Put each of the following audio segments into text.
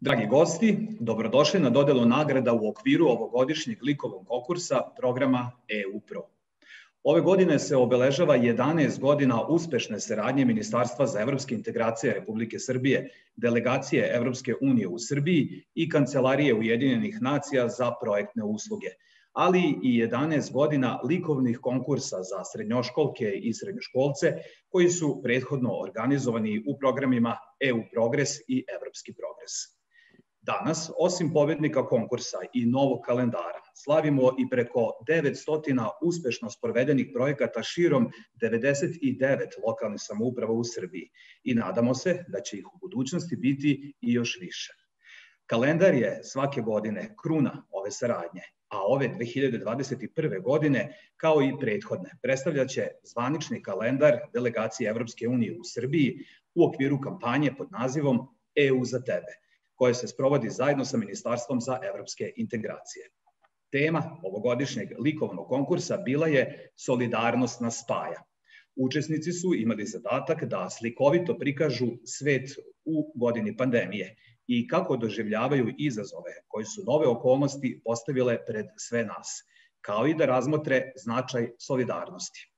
Dragi gosti, dobrodošli na dodelu nagrada u okviru ovogodišnjeg likovog konkursa programa EU Pro. Ove godine se obeležava 11 godina uspešne saradnje Ministarstva za evropske integracije Republike Srbije, delegacije Evropske unije u Srbiji i Kancelarije Ujedinjenih nacija za projektne usluge, ali i 11 godina likovnih konkursa za srednjoškolke i srednjoškolce koji su prethodno organizovani u programima EU Progres i Evropski Progres. Danas, osim pobednika konkursa i novog kalendara, slavimo i preko 900 uspešno sprovedenih projekata širom 99 lokalnih samouprava u Srbiji i nadamo se da će ih u budućnosti biti i još više. Kalendar je svake godine kruna ove saradnje, a ove 2021. godine, kao i prethodne, predstavljaće zvanični kalendar delegacije Evropske unije u Srbiji u okviru kampanje pod nazivom EU za tebe – koje se sprovodi zajedno sa Ministarstvom za evropske integracije. Tema ovogodišnjeg likovnog konkursa bila je Solidarnost nas spaja. Učesnici su imali zadatak da slikovito prikažu svet u godini pandemije i kako doživljavaju izazove koji su nove okolnosti postavile pred sve nas, kao i da razmotre značaj solidarnosti.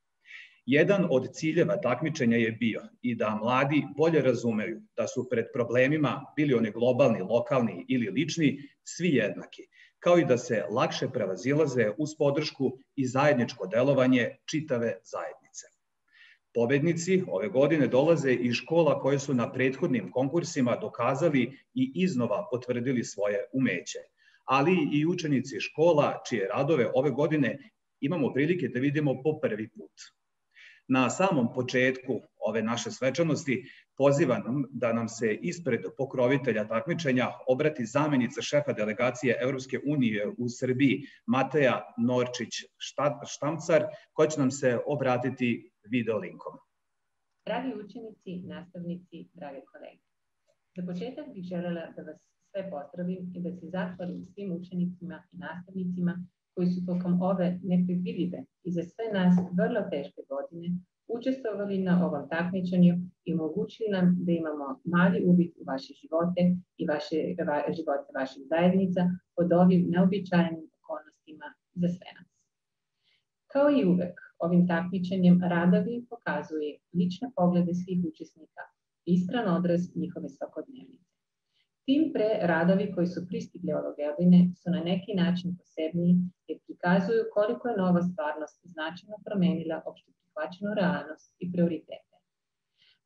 Jedan od ciljeva takmičenja je bio i da mladi bolje razumeju da su pred problemima, bili oni globalni, lokalni ili lični, svi jednaki, kao i da se lakše prevazilaze uz podršku i zajedničko delovanje čitave zajednice. Pobednici ove godine dolaze iz škola koje su na prethodnim konkursima dokazali i iznova potvrdili svoje umeće, ali i učenici škola čije radove ove godine imamo prilike da vidimo po prvi put. Na samom početku ove naše svečanosti pozivam da nam se ispred pokrovitelja takmičenja obrati zamenica šefa delegacije Evropske unije u Srbiji Mateja Norčić-Štamcar, koja će nam se obratiti video linkom. Dragi učenici, nastavnici, drage kolege, za početak bih želela da vas sve pozdravim i da se zahvalim svim učenicima i nastavnicima koji su tokom ove nepredvidive i za sve nas vrlo teške godine učestvovali na ovom takmičenju i omogućili nam da imamo mali uvid u vaše živote i vaše, va, živote vaših zajednica pod ovim neobičajnim okolnostima za sve nas. Kao i uvek, ovim takmičenjem radovi pokazuje lične poglede svih učesnika, iskran odraz njihove svakodnevnice. Tim pre radovi koji su pristigli ove godine su na neki način posebniji jer prikazuju koliko je nova stvarnost značajno promenila opšte prihvaćenu realnost i prioritete.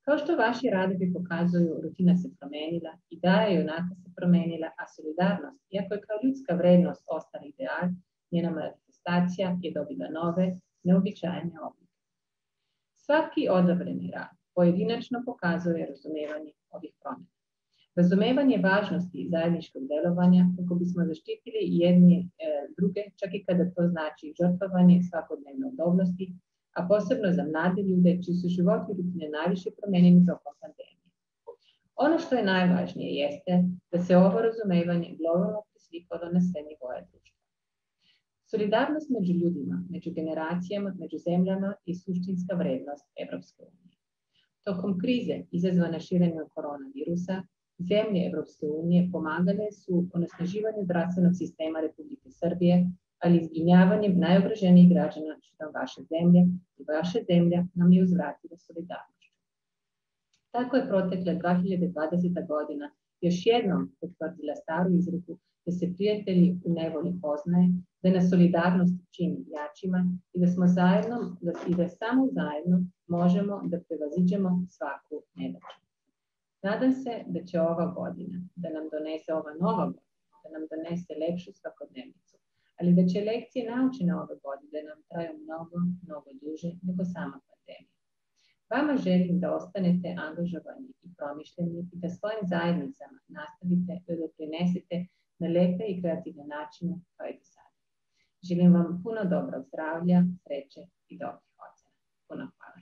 Kao što vaši radovi pokazuju, rutina se promenila i je onaka se promenila, a solidarnost, iako je kao ljudska vrednost ostala ideal, njena manifestacija je dobila nove, neobičajne oblike. Svaki odabrani rad pojedinačno pokazuje razumevanje ovih promjena. Razumevanje važnosti zajedničkog delovanja kako bismo zaštitili jedni e, druge, čak i kada to znači žrtvovanje svakodnevne udobnosti, a posebno za mlade ljude čiji su životi i rutine najviše promenjeni tokom pandemije. Ono što je najvažnije jeste da se ovo razumevanje globalno preslikalo na sve nivoje društva. Solidarnost među ljudima, među generacijama, među zemljama je suštinska vrednost Evropske unije. Tokom krize izazvane širenjem koronavirusa, zemlje Evropske unije pomagale su u nasnaživanju zdravstvenog sistema Republike Srbije, ali izginjavanjem najobraženijih građana širom vaše zemlje i vaša zemlja nam je uzvratila solidarnošću. Tako je protekla 2020. godina još jednom potvrdila staru izreku da se prijatelji u nevoli poznaje, da nas solidarnost čini jačima i da smo zajedno da, i da samo zajedno možemo da prevaziđemo svaku nedaču. Nadam se da će ova godina da nam donese ova nova godina, da nam donese lepšu svakodnevnicu ali da će lekcije naučene ove godine nam traju mnogo, mnogo duže nego sama pandemija. Vama želim da ostanete angažovani i promišljeni i da svojim zajednicama nastavite da doprinesete na lepe i kreativne načine kao i do sada. Želim vam puno dobrog zdravlja, sreće i dobrih ocena. Puno hvala.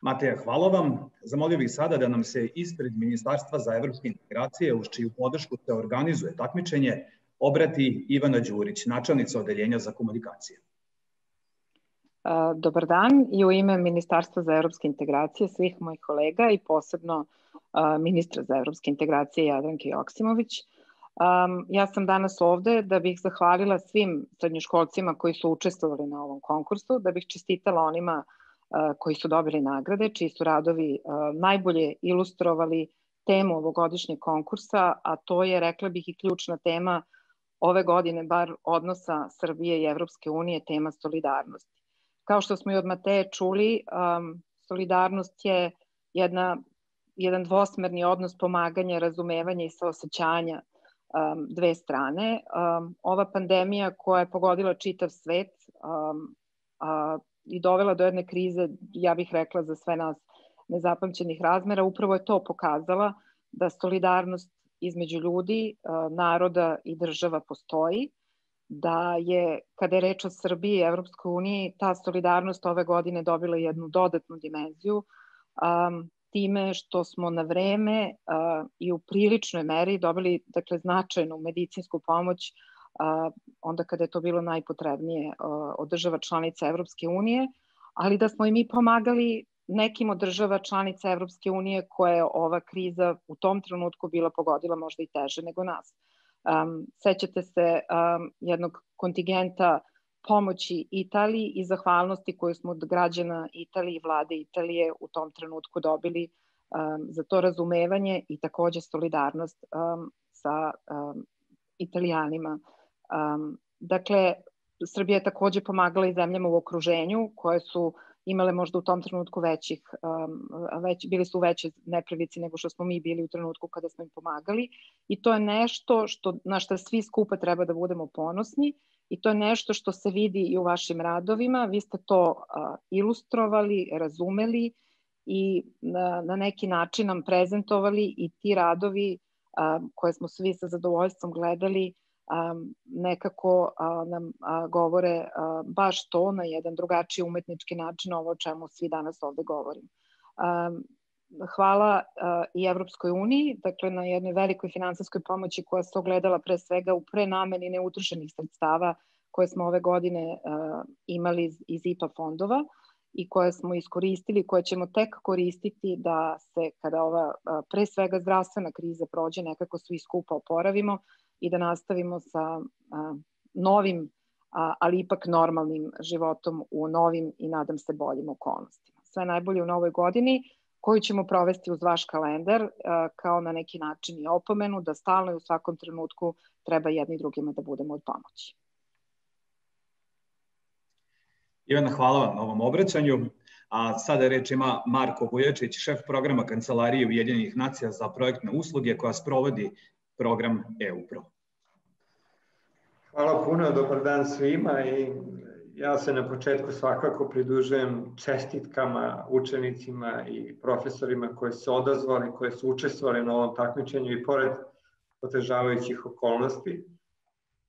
Mateja, hvala vam. Zamolio bih sada da nam se ispred Ministarstva za evropske integracije, uz čiju podršku se organizuje takmičenje, obrati Ivana Đurić, načelnica Odeljenja za komunikacije. Dobar dan i u ime Ministarstva za evropske integracije svih mojih kolega i posebno ministra za evropske integracije Jadranke Joksimović. Ja sam danas ovde da bih zahvalila svim srednjoškolcima koji su učestvovali na ovom konkursu, da bih čestitala onima uh, koji su dobili nagrade, čiji su radovi najbolje ilustrovali temu ovogodišnjeg konkursa, a to je, rekla bih, i ključna tema ove godine, bar odnosa Srbije i Evropske unije, tema solidarnosti. Kao što smo i od Mateje čuli, solidarnost je jedna, jedan dvosmerni odnos pomaganja, razumevanja i saosećanja dve strane. Ova pandemija koja je pogodila čitav svet i dovela do jedne krize, ja bih rekla za sve nas nezapamćenih razmera, upravo je to pokazala da solidarnost između ljudi, uh, naroda i država postoji, da je, kada je reč o Srbiji i Evropskoj uniji, ta solidarnost ove godine dobila jednu dodatnu dimenziju. Time što smo na vreme i u priličnoj meri dobili dakle, značajnu medicinsku pomoć uh, onda kada je to bilo najpotrebnije od država članica Evropske unije, ali da smo i mi pomagali nekim od država članica Evropske unije koje je ova kriza u tom trenutku bila pogodila možda i teže nego nas. Um, sećate se um, jednog kontingenta pomoći Italiji i zahvalnosti koju smo od građana Italije i vlade Italije u tom trenutku dobili um, za to razumevanje i takođe solidarnost um, sa um, italijanima. Um, dakle, Srbija je takođe pomagala i zemljama u okruženju koje su imale možda u tom trenutku većih, um, već, bili su veće nepravici nego što smo mi bili u trenutku kada smo im pomagali i to je nešto što, na što svi skupa treba da budemo ponosni i to je nešto što se vidi i u vašim radovima. Vi ste to uh, ilustrovali, razumeli i na, na neki način nam prezentovali i ti radovi uh, koje smo svi sa zadovoljstvom gledali nekako nam govore baš to na jedan drugačiji umetnički način ovo o čemu svi danas ovde govorim. Um, hvala i Evropskoj uniji, dakle na jednoj velikoj finansijskoj pomoći koja se ogledala pre svega u prenameni neutrošenih sredstava koje smo ove godine imali iz, iz IPA fondova i koje smo iskoristili, koje ćemo tek koristiti da se kada ova pre svega zdravstvena kriza prođe nekako svi skupa oporavimo i da nastavimo sa novim, ali ipak normalnim životom u novim i nadam se boljim okolnostima. Sve najbolje u novoj godini koju ćemo provesti uz vaš kalendar kao na neki način i opomenu da stalno i u svakom trenutku treba jedni drugima da budemo od pomoći. Ivana, hvala vam na ovom obraćanju. A sada reč ima Marko Vujačić, šef programa Kancelarije Ujedinjenih nacija za projektne usluge koja sprovodi program EUPRO. Hvala puno, dobar dan svima i ja se na početku svakako pridružujem čestitkama učenicima i profesorima koji su odazvali, koji su učestvovali na ovom takmičenju i pored otežavajućih okolnosti.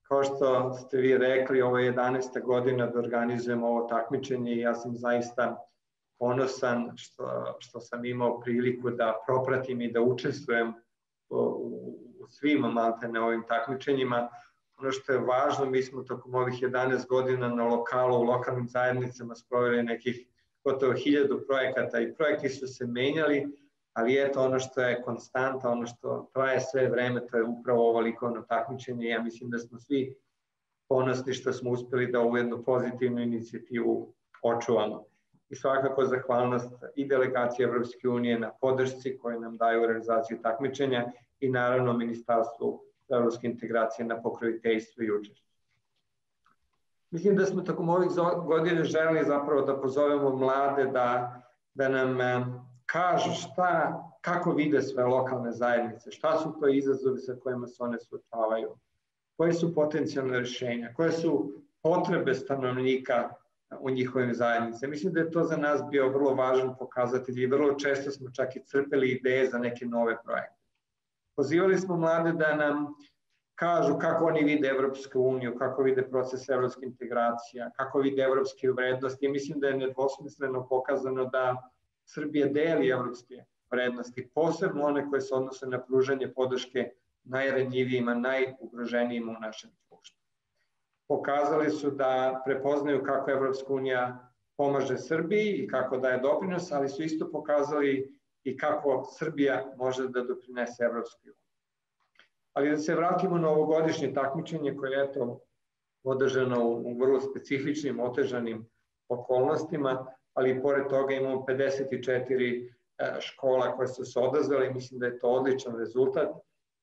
Kao što ste vi rekli, ovo je 11. godina da organizujemo ovo takmičenje i ja sam zaista ponosan što, što sam imao priliku da propratim i da učestvujem u, u svim maltene ovim takmičenjima, Ono što je važno, mi smo tokom ovih 11 godina na lokalu, u lokalnim zajednicama sproveli nekih gotovo hiljadu projekata i projekti su se menjali, ali eto ono što je konstanta, ono što traje sve vreme, to je upravo ovo likovno takmičenje. Ja mislim da smo svi ponosni što smo uspeli da ovu jednu pozitivnu inicijativu očuvamo. I svakako zahvalnost i delegacije Evropske unije na podršci koje nam daju u realizaciju takmičenja i naravno Ministarstvu evropske integracije na pokroviteljstvu i učešću. Mislim da smo tokom ovih godine želeli zapravo da pozovemo mlade da, da nam e, kažu šta, kako vide sve lokalne zajednice, šta su to izazovi sa kojima se one suočavaju, koje su potencijalne rešenja, koje su potrebe stanovnika u njihovim zajednice. Mislim da je to za nas bio vrlo važan pokazatelj i vrlo često smo čak i crpeli ideje za neke nove projekte. Pozivali smo mlade da nam kažu kako oni vide Evropsku uniju, kako vide proces evropske integracija, kako vide evropske vrednosti. I mislim da je nedvosmisleno pokazano da Srbija deli evropske vrednosti, posebno one koje se odnose na pružanje podrške najranjivijima, najugroženijima u našem društvu. Pokazali su da prepoznaju kako Evropska unija pomaže Srbiji i kako daje doprinos, ali su isto pokazali i kako Srbija može da doprinese Evropskoj uniji. Ali da se vratimo na ovogodišnje takmičenje koje je eto održano u, vrlo specifičnim, otežanim okolnostima, ali pored toga imamo 54 e, škola koje su se odazvale i mislim da je to odličan rezultat.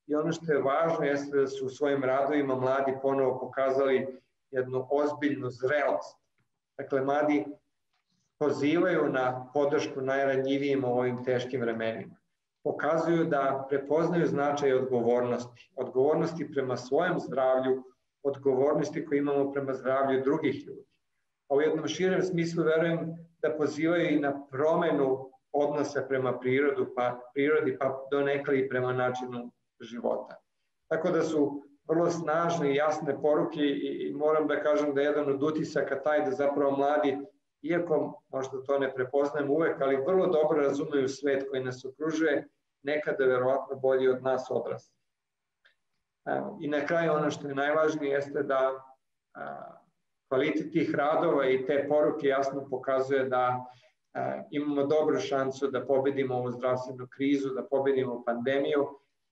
I ono što je važno jeste da su u svojim radovima mladi ponovo pokazali jednu ozbiljnu zrelost. Dakle, mladi pozivaju na podršku najranjivijim u ovim teškim vremenima. Pokazuju da prepoznaju značaj odgovornosti. Odgovornosti prema svojem zdravlju, odgovornosti koje imamo prema zdravlju drugih ljudi. A u jednom širem smislu verujem da pozivaju i na promenu odnosa prema prirodu, pa, prirodi, pa do nekada i prema načinu života. Tako da su vrlo snažne i jasne poruke i moram da kažem da je jedan od utisaka taj da zapravo mladi, iako možda to ne prepoznajem uvek, ali vrlo dobro razumeju svet koji nas okružuje, nekada verovatno bolji od nas odrasli. I na kraju ono što je najvažnije jeste da kvalitet tih radova i te poruke jasno pokazuje da imamo dobru šansu da pobedimo ovu zdravstvenu krizu, da pobedimo pandemiju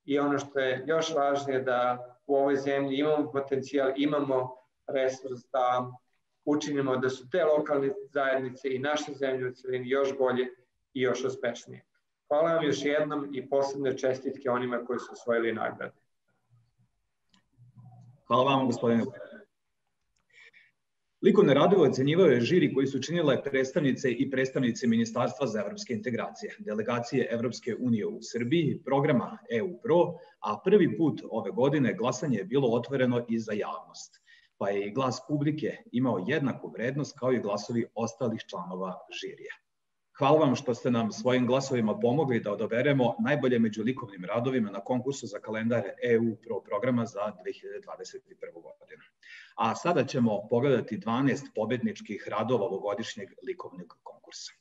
i ono što je još važnije da u ovoj zemlji imamo potencijal, imamo resurs da učinimo da su te lokalne zajednice i naše zemlje u celini još bolje i još uspešnije. Hvala vam još jednom i posebne čestitke onima koji su osvojili nagrade. Hvala vam, gospodine. Likovne radove ocenjivao je žiri koji su činile predstavnice i predstavnice Ministarstva za evropske integracije, delegacije Evropske unije u Srbiji, programa EU Pro, a prvi put ove godine glasanje je bilo otvoreno i za javnost, pa je i glas publike imao jednaku vrednost kao i glasovi ostalih članova žirija. Hvala vam što ste nam svojim glasovima pomogli da odoberemo najbolje među likovnim radovima na konkursu za kalendar EU Pro programa za 2021. godinu. A sada ćemo pogledati 12 pobedničkih radova ovogodišnjeg likovnog konkursa.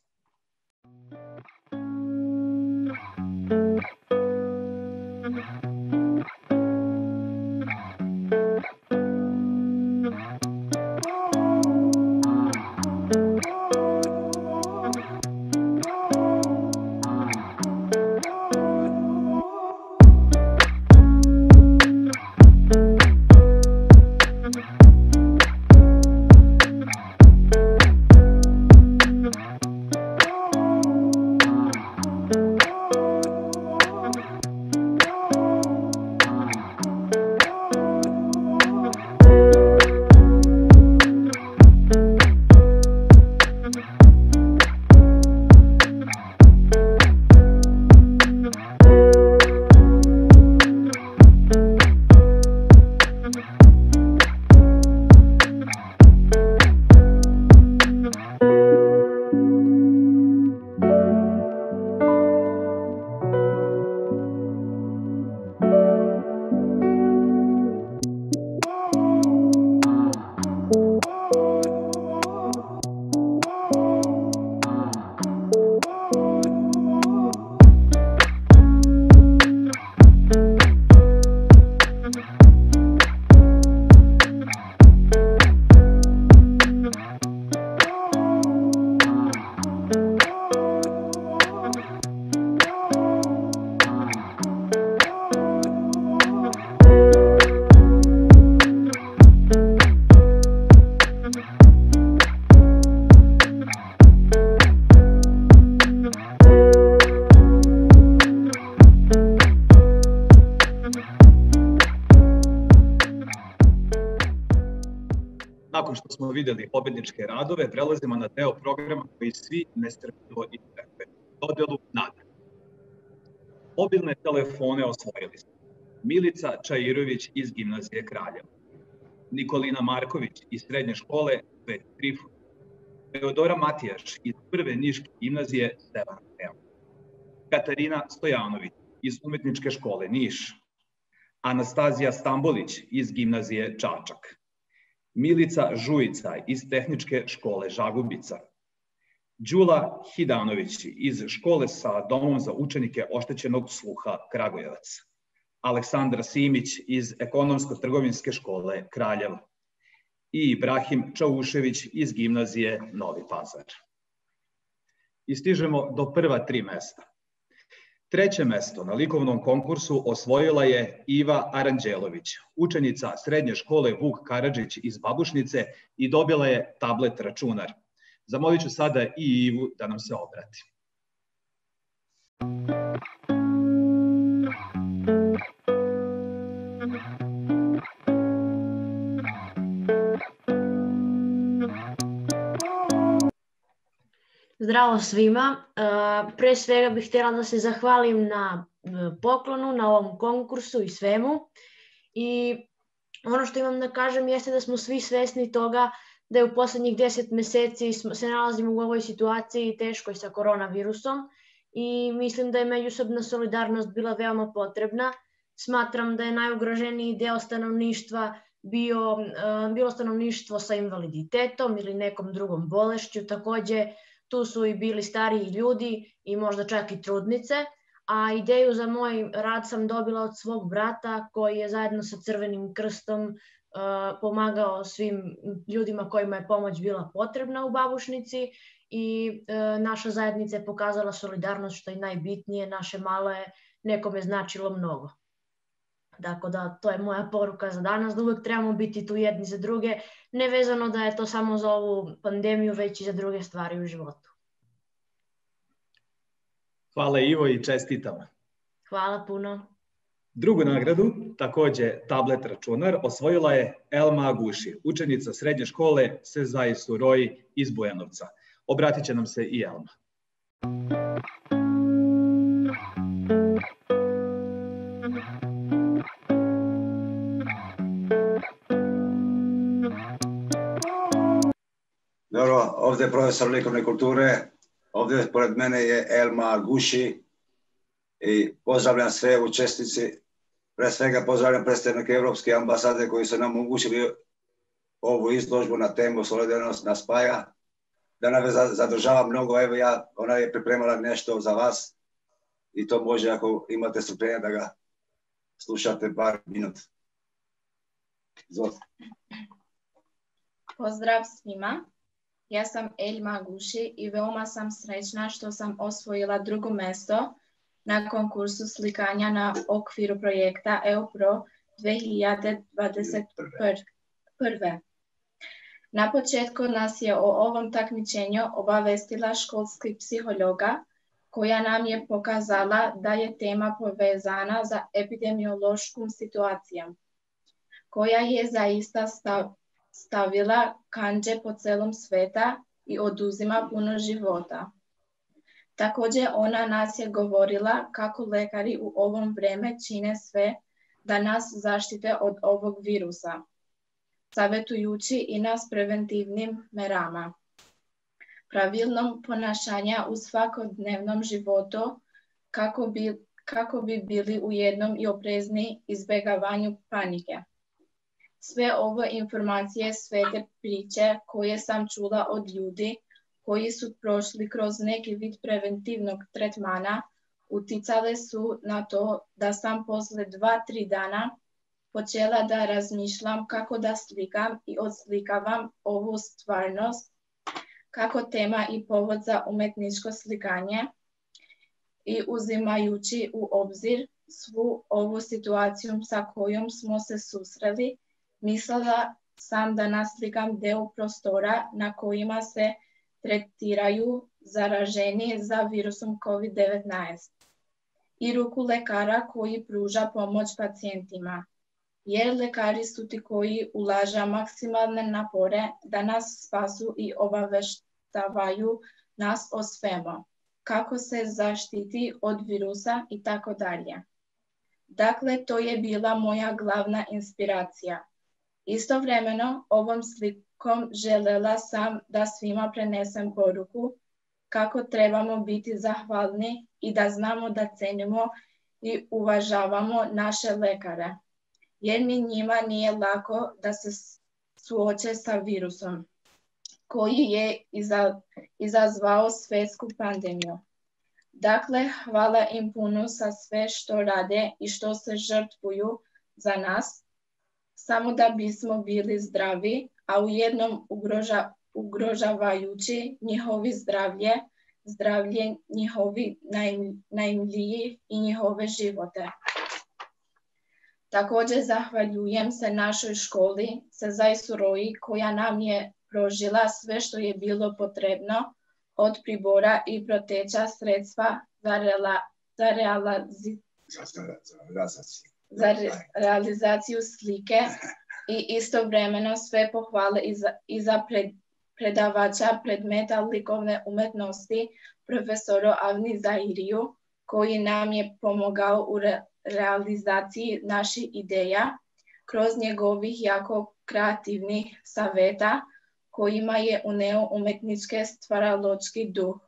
Videli pobedničke radove, prelazimo na deo programa koji svi nestrpljivo iztrpe. Dodelu nagrada. Mobilne telefone osvojili smo. Milica Čajirović iz gimnazije Kraljeva. Nikolina Marković iz srednje škole Svet Trifun. Teodora Matijaš iz prve Niške gimnazije Stevan Evo. Katarina Stojanović iz umetničke škole Niš. Anastazija Stambolić iz gimnazije Čačak. Milica Žujica iz Tehničke škole Žagubica, Đula Hidanović iz škole sa domom za učenike oštećenog sluha Kragujevac, Aleksandra Simić iz Ekonomsko-trgovinske škole Kraljeva i Ibrahim Čaušević iz gimnazije Novi Pazar. I stižemo do prva tri mesta. Treće mesto na likovnom konkursu osvojila je Iva Aranđelović, učenica srednje škole Vuk Karadžić iz Babušnice i dobila je tablet računar. Zamolit ću sada i Ivu da nam se obrati. Zdravo svima. E, pre svega bih htjela da se zahvalim na e, poklonu, na ovom konkursu i svemu. I ono što imam da kažem jeste da smo svi svesni toga da je u poslednjih deset meseci se nalazimo u ovoj situaciji teškoj sa koronavirusom i mislim da je međusobna solidarnost bila veoma potrebna. Smatram da je najugroženiji deo stanovništva bio, e, bilo stanovništvo sa invaliditetom ili nekom drugom bolešću, takođe tu su i bili stariji ljudi i možda čak i trudnice, a ideju za moj rad sam dobila od svog brata koji je zajedno sa Crvenim krstom uh, pomagao svim ljudima kojima je pomoć bila potrebna u babušnici i uh, naša zajednica je pokazala solidarnost što je najbitnije, naše malo je nekome značilo mnogo. Tako da to je moja poruka za danas, da uvek trebamo biti tu jedni za druge, nevezano da je to samo za ovu pandemiju, već i za druge stvari u životu. Hvala Ivo i čestitam. Hvala puno. Drugu nagradu, takođe tablet računar, osvojila je Elma Aguši, učenica srednje škole Sezaj Suroji iz Bujanovca. Obratit će nam se i Elma. Dobro, ovde je profesor likovne kulture. Ovde pored mene je Elma Guši i pozdravljam sve učestnici. Pre svega pozdravljam predstavnike Evropske ambasade koji su nam omogućili ovu izložbu na temu Solidarnost nas spaja. Da nam zadržava mnogo, evo ja, ona je pripremala nešto za vas i to može ako imate strpljenja da ga slušate par minut. Izvolite. Pozdrav svima. Ja sam Elma Guši i veoma sam srećna što sam osvojila drugo mesto na konkursu slikanja na okviru projekta EUPRO 2021. Na početku nas je o ovom takmičenju obavestila školski psihologa koja nam je pokazala da je tema povezana za epidemiološkom situacijom, koja je zaista stav, stavila kanđe po celom sveta i oduzima puno života. Takođe ona nas je govorila kako lekari u ovom vreme čine sve da nas zaštite od ovog virusa, savetujući i nas preventivnim merama. Pravilnom ponašanja u svakodnevnom životu kako bi, kako bi bili u jednom i oprezni izbegavanju panike. Sve ove informacije, sve te priče koje sam čula od ljudi koji su prošli kroz neki vid preventivnog tretmana, uticale su na to da sam posle dva, tri dana počela da razmišljam kako da slikam i odslikavam ovu stvarnost, kako tema i povod za umetničko slikanje i uzimajući u obzir svu ovu situaciju sa kojom smo se susreli, Mislila sam da naslikam deo prostora na kojima se tretiraju zaraženi za virusom COVID-19 i ruku lekara koji pruža pomoć pacijentima, jer lekari su ti koji ulaža maksimalne napore da nas spasu i obaveštavaju nas o svemu, kako se zaštiti od virusa i tako dalje. Dakle, to je bila moja glavna inspiracija – Istovremeno, ovom slikom želela sam da svima prenesem poruku kako trebamo biti zahvalni i da znamo da cenimo i uvažavamo naše lekare, jer ni njima nije lako da se suoče sa virusom koji je izazvao svetsku pandemiju. Dakle, hvala im puno sa sve što rade i što se žrtvuju za nas, samo da bismo bili zdravi, a u jednom ugroža, ugrožavajući njihovi zdravlje zdravlje njihovi najmiliji i njihove živote. Također zahvaljujem se našoj školi sa Zajsuroji koja nam je prožila sve što je bilo potrebno od pribora i proteća sredstva za, rela, za, realizi, za re, realizaciju slike i istovremeno sve pohvale i za, i za pred, predavača predmeta likovne umetnosti profesoru Avni Zahiriju koji nam je pomogao u re, realizaciji naših ideja kroz njegovih jako kreativnih saveta kojima je uneo umetničke stvaraločki duh,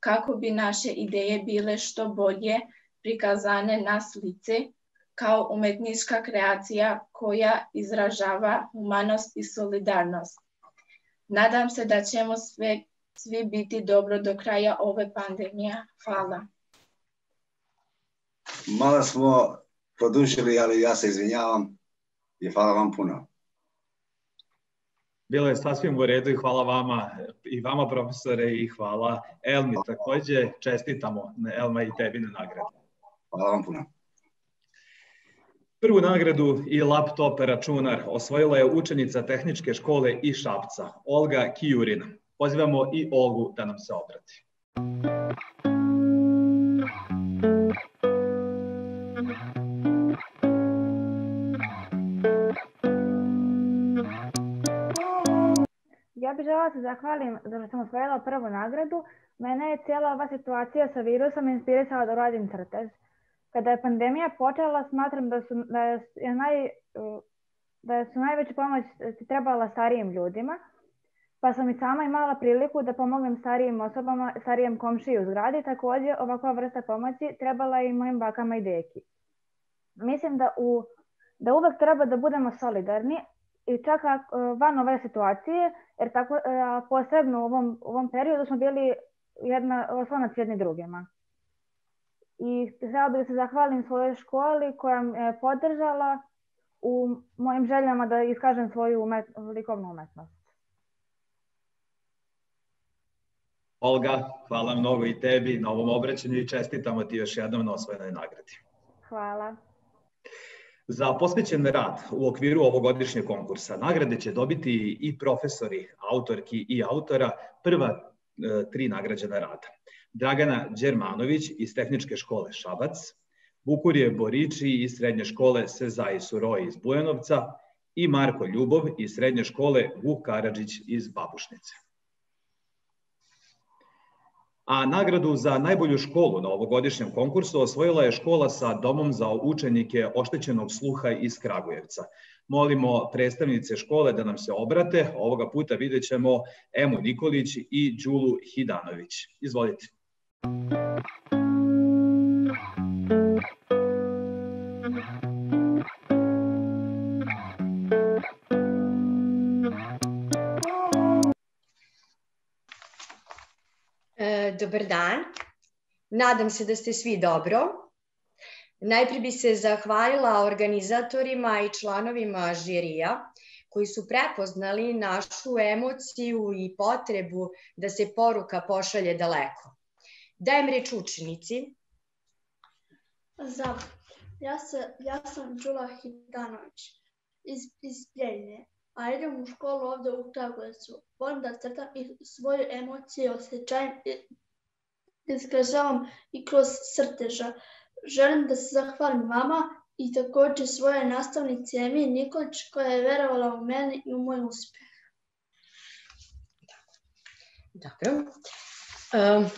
kako bi naše ideje bile što bolje prikazane na slici, kao umetnička kreacija koja izražava humanost i solidarnost. Nadam se da ćemo sve, svi biti dobro do kraja ove pandemije. Hvala. Malo smo produžili, ali ja se izvinjavam i hvala vam puno. Bilo je sasvim u redu i hvala vama i vama profesore i hvala Elmi takođe. Čestitamo Elma i tebi na nagradu. Hvala vam puno. Prvu nagradu i laptop računar osvojila je učenica tehničke škole i Šapca, Olga Kijurin. Pozivamo i Olgu da nam se obrati. Ja bih žela da se zahvalim da sam osvojila prvu nagradu. Mene je cijela ova situacija sa virusom inspirisala da radim crtež. Kada je pandemija počela, smatram da su, da je naj, da su najveća pomoć trebala starijim ljudima, pa sam i sama imala priliku da pomognem starijim osobama, starijem komšiji u zgradi, takođe ovakva vrsta pomoći trebala i mojim bakama i deki. Mislim da, u, da uvek treba da budemo solidarni, i čak van ove situacije, jer tako posebno u ovom, u ovom periodu smo bili jedna oslonac jedni drugima. I htjela bih da se zahvalim svojoj školi koja me podržala u mojim željama da iskažem svoju umet, likovnu umetnost. Olga, hvala mnogo i tebi na ovom obraćanju i čestitamo ti još jednom na osvojenoj nagradi. Hvala. Za posvećen rad u okviru ovogodišnjeg konkursa nagrade će dobiti i profesori, autorki i autora prva e, tri nagrađena rada. Dragana Đermanović iz Tehničke škole Šabac, Bukurije Boriči iz Srednje škole Sezai Suroj iz Bujanovca i Marko Ljubov iz Srednje škole Vuk Karadžić iz Babušnice a nagradu za najbolju školu na ovogodišnjem konkursu osvojila je škola sa domom za učenike oštećenog sluha iz Kragujevca. Molimo predstavnice škole da nam se obrate. Ovoga puta vidjet ćemo Emu Nikolić i Đulu Hidanović. Izvolite. Dobar dan. Nadam se da ste svi dobro. Najprej bi se zahvalila organizatorima i članovima žirija koji su prepoznali našu emociju i potrebu da se poruka pošalje daleko. Dajem reč učenici. Za, ja, se, ja sam Đula Hidanović iz, iz Pljenje, a idem u školu ovde u Kragujevcu. Volim da crtam i svoje emocije osjećajem izražavam i kroz crteža. Želim da se zahvalim vama i također svoje nastavnici Emi Nikolić koja je verovala u mene i u moj uspjeh. Dobro. Um,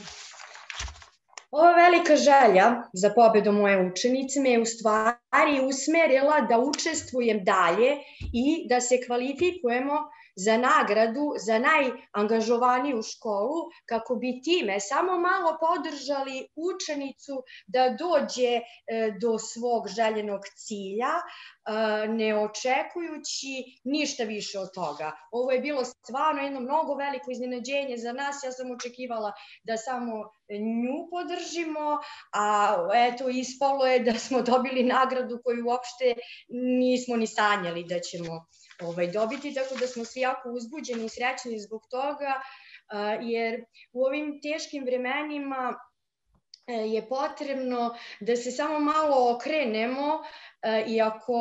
ova velika želja za pobedu moje učenice me je u stvari usmerila da učestvujem dalje i da se kvalifikujem za nagradu za najangažovaniju školu kako bi time samo malo podržali učenicu da dođe e, do svog željenog cilja e, ne očekujući ništa više od toga. Ovo je bilo stvarno jedno mnogo veliko iznenađenje za nas. Ja sam očekivala da samo nju podržimo, a eto ispalo je da smo dobili nagradu koju uopšte nismo ni sanjali da ćemo ovaj, dobiti, tako da smo svi jako uzbuđeni i srećni zbog toga. jer u ovim teškim vremenima e, je potrebno da se samo malo okrenemo i ako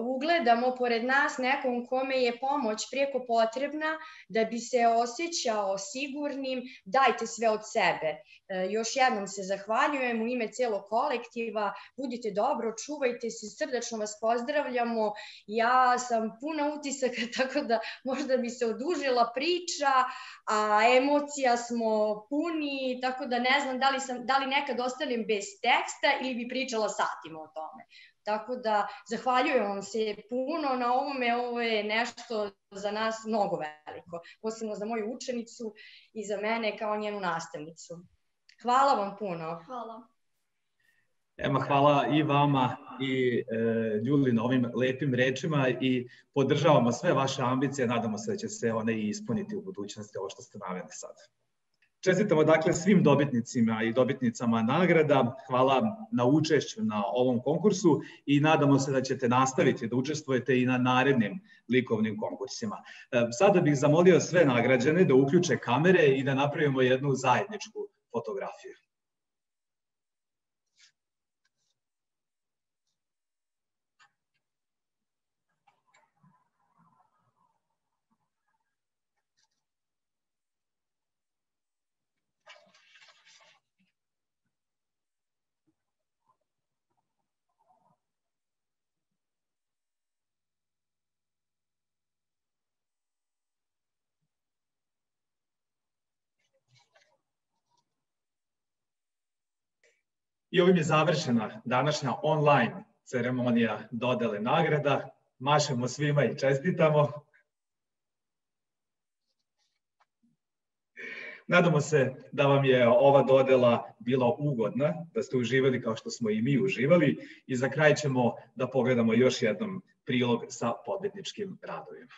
ugledamo pored nas nekom kome je pomoć prijeko potrebna da bi se osjećao sigurnim, dajte sve od sebe. E, još jednom se zahvaljujem u ime celog kolektiva, budite dobro, čuvajte se, srdačno vas pozdravljamo. Ja sam puna utisaka, tako da možda bi se odužila priča, a emocija smo puni, tako da ne znam da li, sam, da li nekad ostanem bez teksta ili bi pričala satima o tome. Tako da zahvaljujem vam se puno na ovome, ovo je nešto za nas mnogo veliko, posebno za moju učenicu i za mene kao njenu nastavnicu. Hvala vam puno. Hvala. Ema, hvala i vama i e, Ljuli na ovim lepim rečima i podržavamo sve vaše ambicije, nadamo se da će se one i ispuniti u budućnosti, ovo što ste naveli sad. Čestitamo dakle svim dobitnicima i dobitnicama nagrada. Hvala na učešću na ovom konkursu i nadamo se da ćete nastaviti da učestvujete i na narednim likovnim konkursima. E, sada bih zamolio sve nagrađene da uključe kamere i da napravimo jednu zajedničku fotografiju. I ovim je završena današnja online ceremonija dodele nagrada. Mašemo svima i čestitamo. Nadamo se da vam je ova dodela bila ugodna, da ste uživali kao što smo i mi uživali i za kraj ćemo da pogledamo još jednom prilog sa pobedničkim radovima.